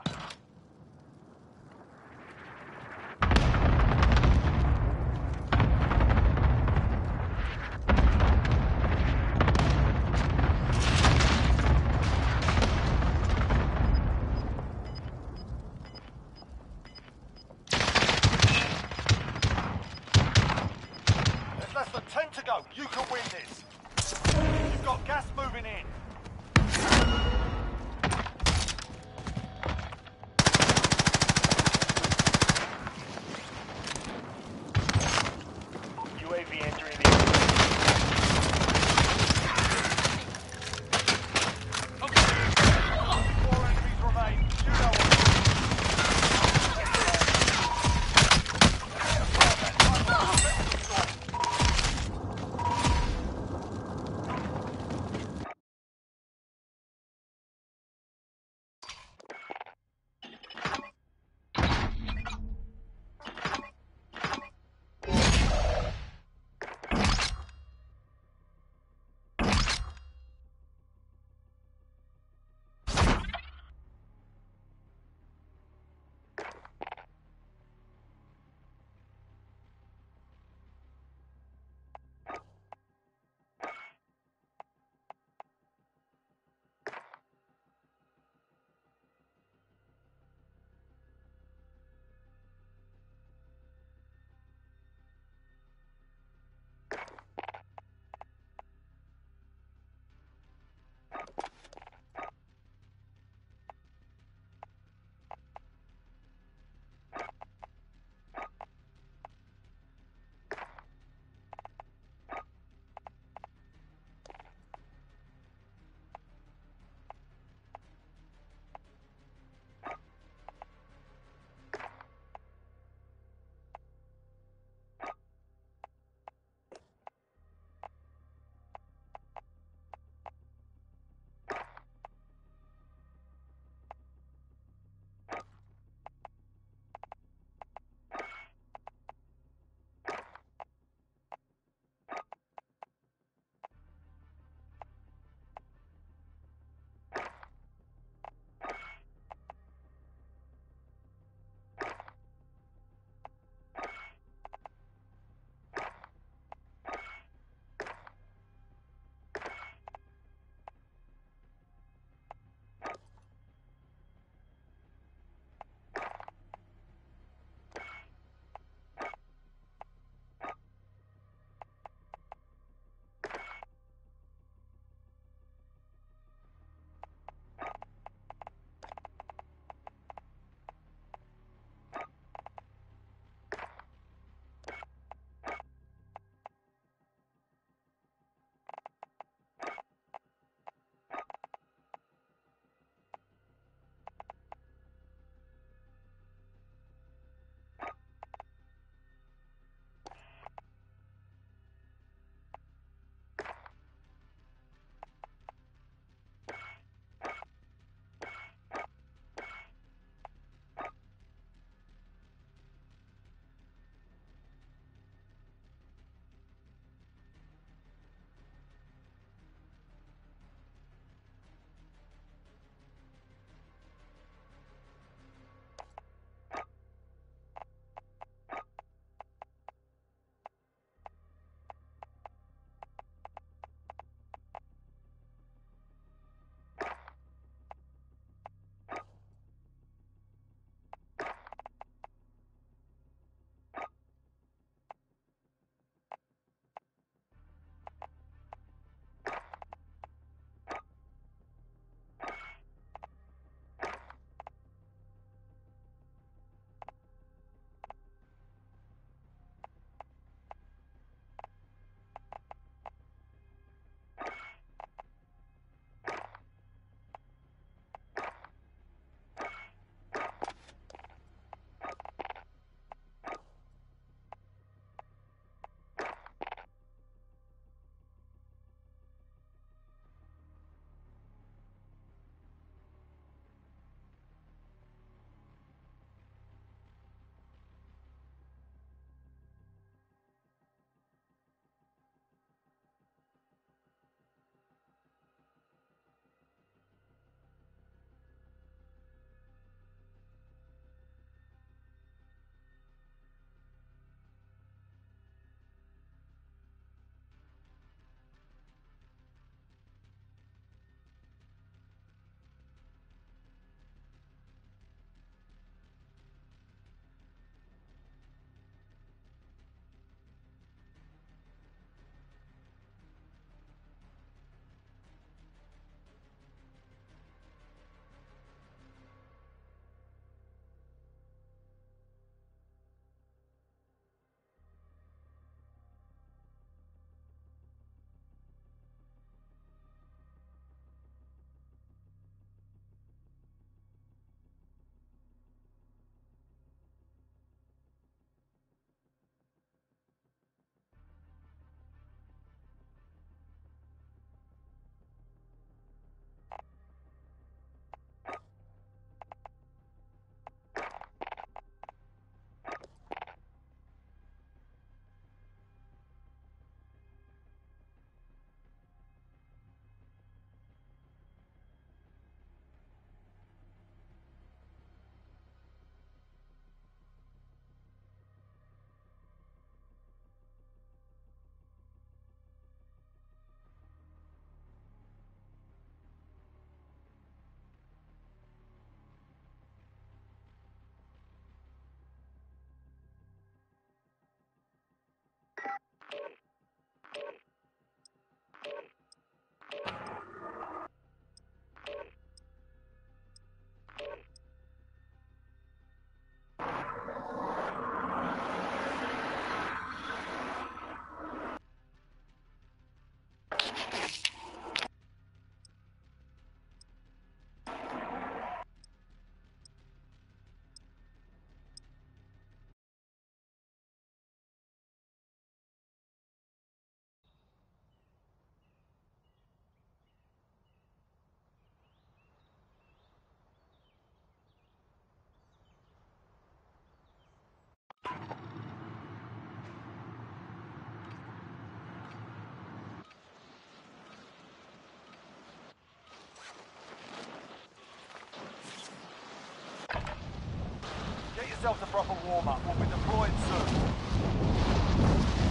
yourself a proper warm-up. We'll be deployed soon.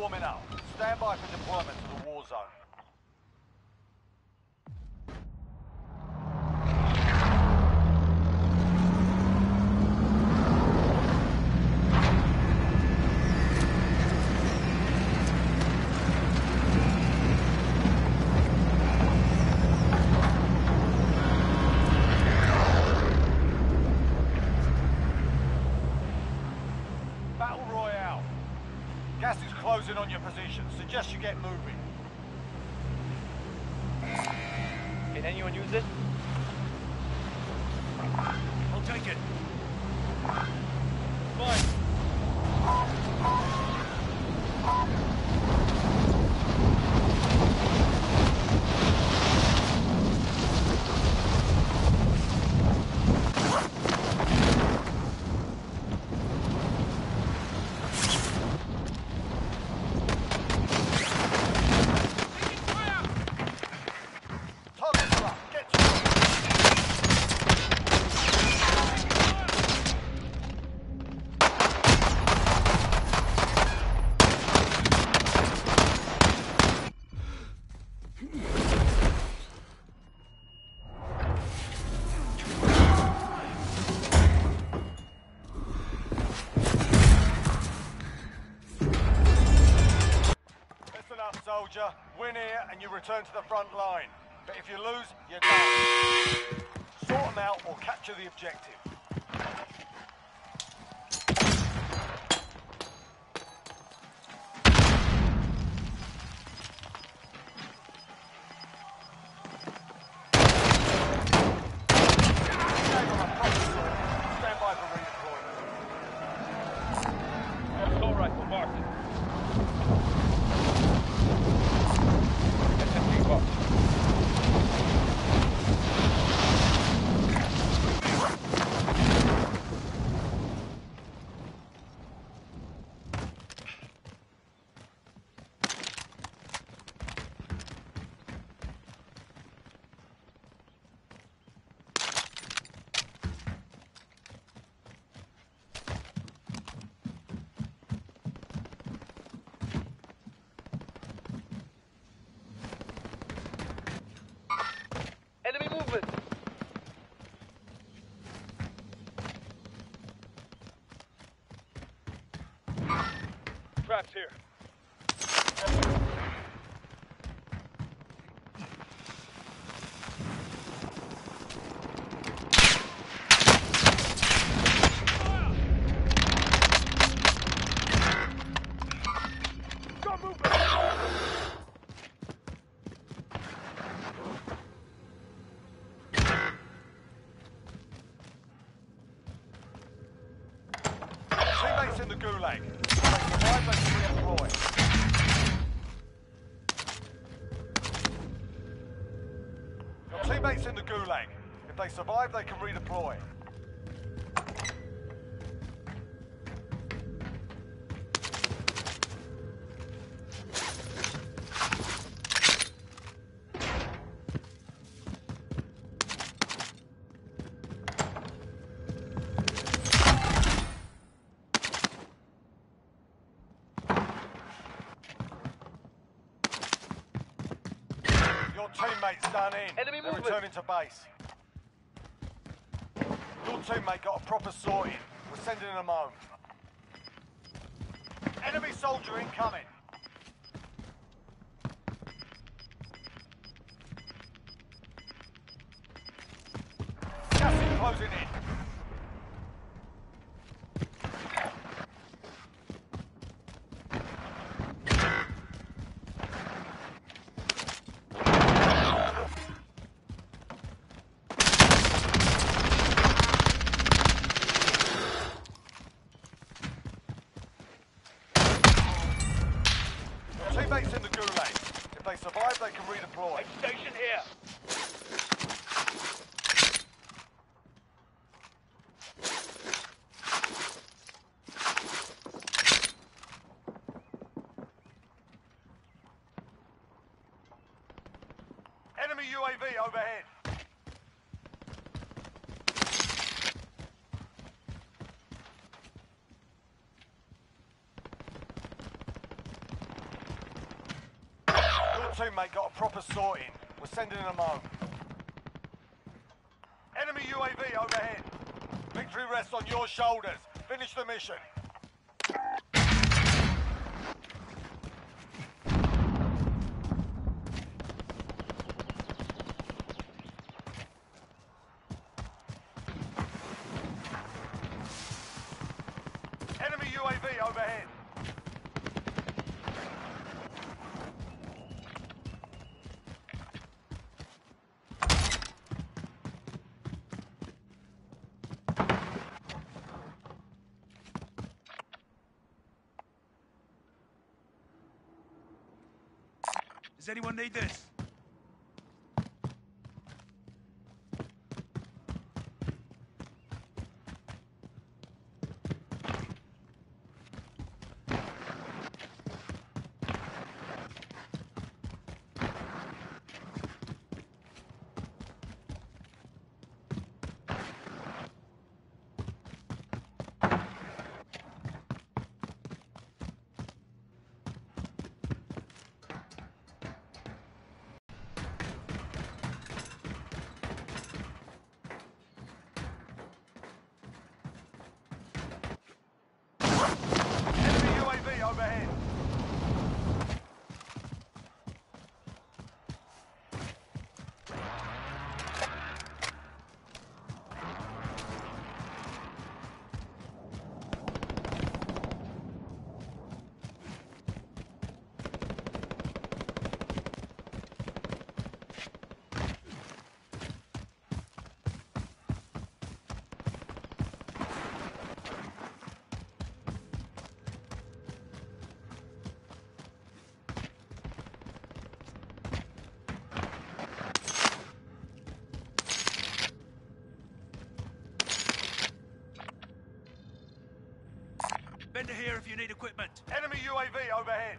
warming up. return to the front line. trapped here. they survive, they can redeploy. Your teammates done in. Enemy They're returning to base teammate got a proper sorting. We're sending them home. Enemy soldier incoming. Teammate got a proper sorting. We're sending them home. Enemy UAV overhead. Victory rests on your shoulders. Finish the mission. Enemy UAV overhead. Does anyone need this? Enemy UAV overhead. Bender here if you need equipment. Enemy UAV overhead.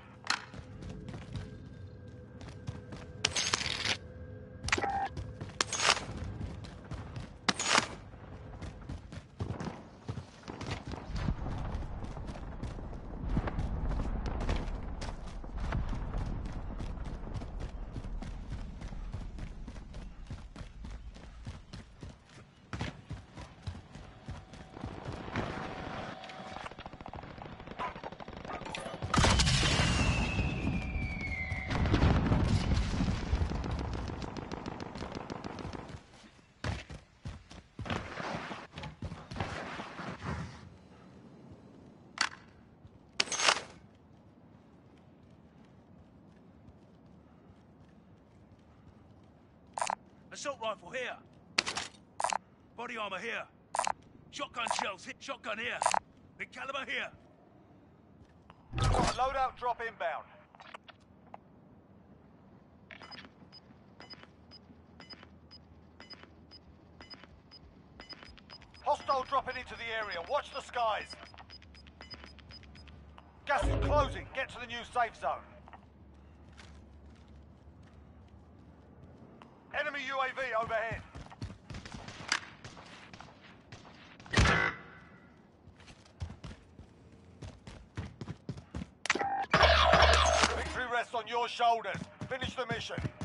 Assault rifle here. Body armor here. Shotgun shells hit. Shotgun here. Big caliber here. Loadout drop inbound. Hostile dropping into the area. Watch the skies. Gas is closing. Get to the new safe zone. Enemy UAV overhead. Victory rests on your shoulders. Finish the mission.